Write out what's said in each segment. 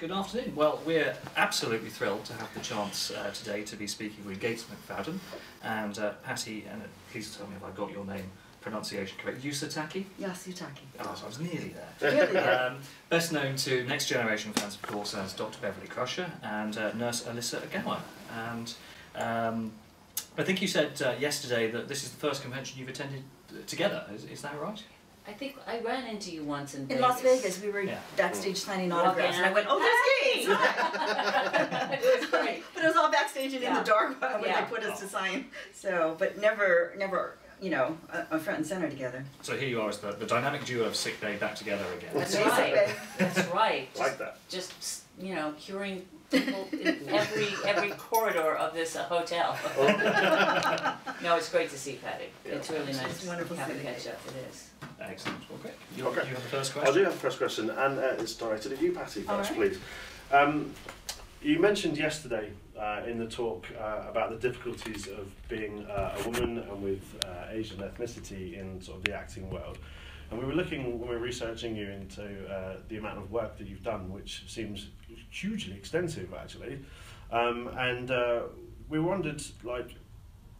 Good afternoon. Well, we're absolutely thrilled to have the chance uh, today to be speaking with Gates McFadden and uh, Patti, and uh, please tell me if I got your name pronunciation correct. Yusataki? Yasutake. Oh, so I was nearly there. Um, best known to Next Generation fans, of course, as Dr. Beverly Crusher and uh, Nurse Alyssa Ogawa. And um, I think you said uh, yesterday that this is the first convention you've attended together. Is, is that right? I think I ran into you once in, In Vegas. Las Vegas, we were Yeah. backstage signing autographs, and I went, "Oh, there's Gates!" it was great. but it was all backstage and in the dark when Yeah. they put us to sign. So, but never, never, you know, uh, uh, front and center together. So here you are as the, the dynamic duo of Sick Day back together again. That's right. That's right. Like that. Just you know, curing people in every every corridor of this uh, hotel. no, it's great to see Patti. It's really nice It's wonderful to have a seeing catch up. It is. Excellent. Well, great. You, Okay. you have the first question. I question? do have a first question, and uh, it's directed at you, Patti, All first, right. please. Um, you mentioned yesterday uh, in the talk uh, about the difficulties of being uh, a woman and with uh, Asian ethnicity in sort of the acting world. And we were looking, when we were researching you, into uh, the amount of work that you've done, which seems hugely extensive, actually. Um, and uh, we wondered, like,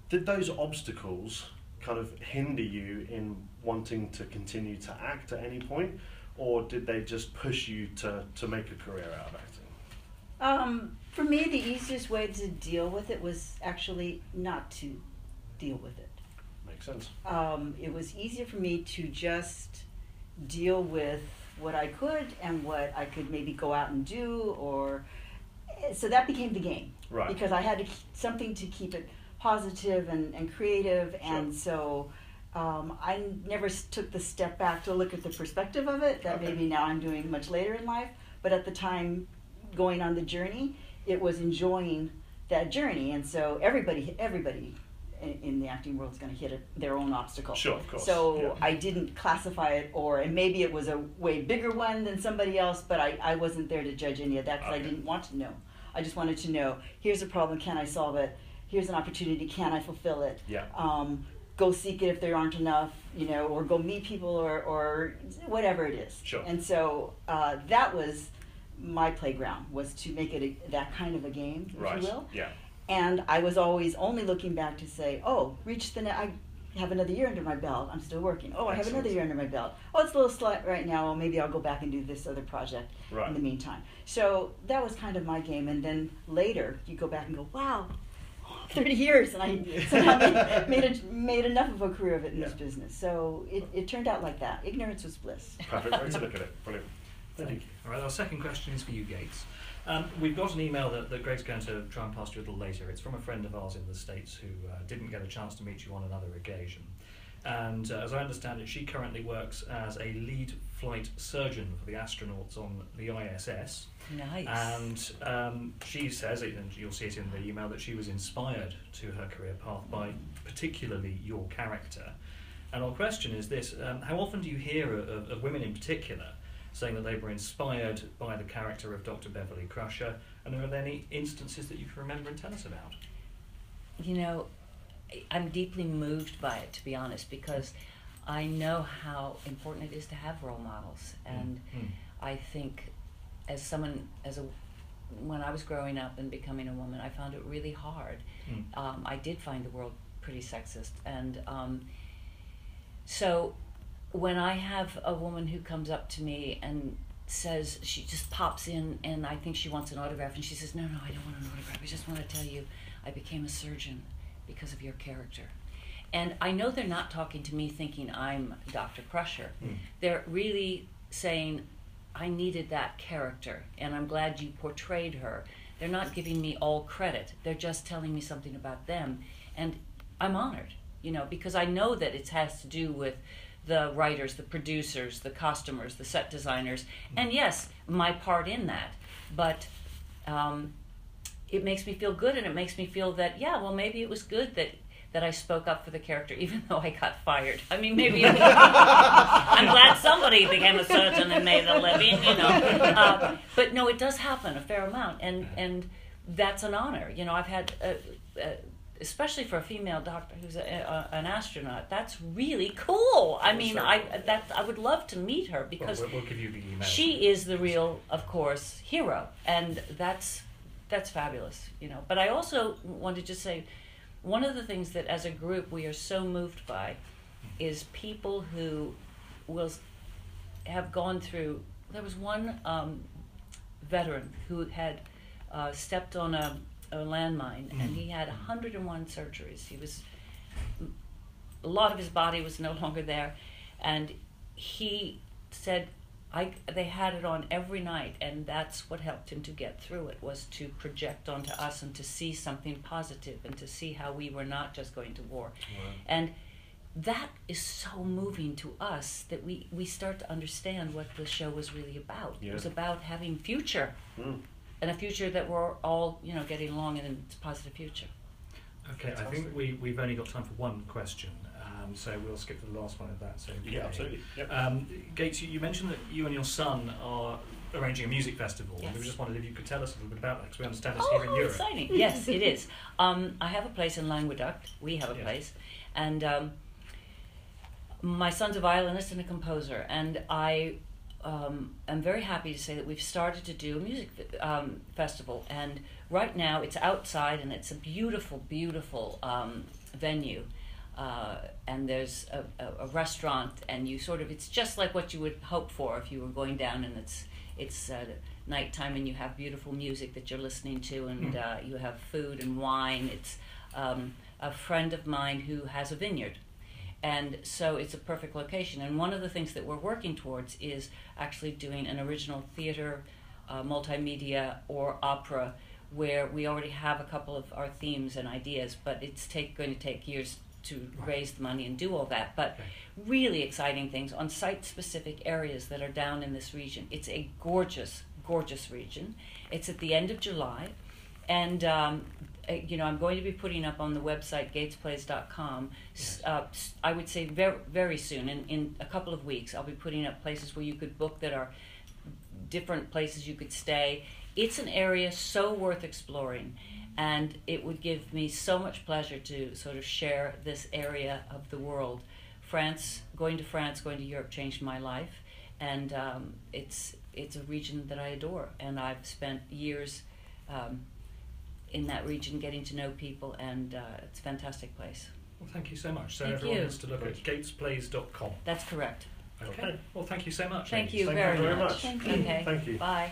did those obstacles kind of hinder you in wanting to continue to act at any point, or did they just push you to, to make a career out of acting? Um, for me, the easiest way to deal with it was actually not to deal with it. Makes sense. Um, it was easier for me to just deal with what I could and what I could maybe go out and do, or so that became the game Right. because I had to, something to keep it positive and, and creative, and so. Um, I never took the step back to look at the perspective of it that Okay. maybe now I'm doing much later in life. But at the time, going on the journey, it was enjoying that journey, and so everybody, everybody in, in the acting world is going to hit it, their own obstacle. Sure, of course. So yeah. I didn't classify it, or and maybe it was a way bigger one than somebody else, but I, I wasn't there to judge any of that because I didn't want to know. I just wanted to know: here's a problem, can I solve it? Here's an opportunity, can I fulfill it? Yeah. Um, go seek it if there aren't enough, you know, or go meet people, or or whatever it is. Sure. And so uh, that was my playground was to make it a, that kind of a game, if Right. you will. Yeah. And I was always only looking back to say, oh, reach the, net. I have another year under my belt. I'm still working. Oh, I have Excellent. another year under my belt. Oh, it's a little slight right now. Well, maybe I'll go back and do this other project in the meantime. So that was kind of my game. And then later, you go back and go, wow, 30 years. And I somehow made, made, a, made enough of a career of it in this business. So it, it turned out like that. Ignorance was bliss. Perfect way to look at it. Brilliant. Thank you. All right, our second question is for you, Gates. Um, we've got an email that, that Greg's going to try and pass to you a little later. It's from a friend of ours in the States who uh, didn't get a chance to meet you on another occasion. And uh, as I understand it, she currently works as a lead flight surgeon for the astronauts on the ISS. Nice. And um, she says, and you'll see it in the email, that she was inspired to her career path by particularly your character. And our question is this um, How often do you hear of, of women in particular saying that they were inspired by the character of Dr. Beverly Crusher? And are there any instances that you can remember and tell us about? You know, I'm deeply moved by it, to be honest, because I know how important it is to have role models. And Mm. I think, as someone, as a, when I was growing up and becoming a woman, I found it really hard. Mm. Um, I did find the world pretty sexist, and um, so when I have a woman who comes up to me and says she just pops in and I think she wants an autograph and she says no no I don't want an autograph. I just want to tell you I became a surgeon because of your character. And I know they're not talking to me thinking I'm Dr. Crusher. Mm. they're really saying I needed that character and I'm glad you portrayed her. They're not giving me all credit. They're just telling me something about them. And I'm honored you know because I know that it has to do with the writers, the producers, the costumers, the set designers, and yes, my part in that. But um, it makes me feel good, and it makes me feel that yeah, well, maybe it was good that that I spoke up for the character, even though I got fired. I mean, maybe I'm glad somebody became a surgeon and made a living, you know. Uh, but no, it does happen a fair amount, and and that's an honor. You know, I've had. Uh, uh, especially for a female doctor who's a, a, an astronaut. That's really cool. I mean, I that I would love to meet her because we'll, we'll give you the email. she is the real, of course, hero, and that's that's fabulous, you know. But I also want to just say, one of the things that as a group we are so moved by, is people who will have gone through. There was one um, veteran who had uh, stepped on a, a landmine, and he had 101 surgeries. He was a lot of his body was no longer there, and he said, "I." They had it on every night, and that's what helped him to get through it. Was to project onto us and to see something positive, and to see how we were not just going to war, and that is so moving to us that we we start to understand what the show was really about. It was about having future, Mm. And a future that we're all you know getting along in, it's a positive future. Okay, I think we, we've only got time for one question, um, so we'll skip to the last one if that's okay. Yeah, absolutely. Yep. Um, Gates, you, you mentioned that you and your son are arranging a music festival. and We Yes. just wondered if you could tell us a little bit about that, because we understand it's Oh, here in how Europe. exciting! yes, it is. Um, I have a place in Languedoc. We have a Yes. place, and um, my son's a violinist and a composer, and I um, am very happy to say that we've started to do a music um, festival. And right now, it's outside, and it's a beautiful, beautiful um, venue. Uh, and there's a, a, a restaurant, and you sort of it's just like what you would hope for if you were going down, and it's it's uh, nighttime, and you have beautiful music that you're listening to, and Mm. uh, you have food and wine. It's um, a friend of mine who has a vineyard, and so it's a perfect location. And one of the things that we're working towards is actually doing an original theater, uh, multimedia, or opera, where we already have a couple of our themes and ideas, but it's take, going to take years to Right. raise the money and do all that. But really exciting things on site-specific areas that are down in this region. It's a gorgeous, gorgeous region. It's at the end of July, and um, you know I'm going to be putting up on the website gatesplays.com. s- Uh, I would say very, very soon, in, in a couple of weeks, I'll be putting up places where you could book that are different places you could stay. It's an area so worth exploring, and it would give me so much pleasure to sort of share this area of the world. France, going to France, going to Europe changed my life, and um, it's it's a region that I adore, and I've spent years um, in that region getting to know people, and uh, it's a fantastic place. Well, thank you so much. So Thank everyone you. needs to look at gatesplays.com. That's correct. Okay. Okay. Well, thank you so much. Thank ladies. you Thank very, you very much. much. Thank you. Okay. Thank you. Bye.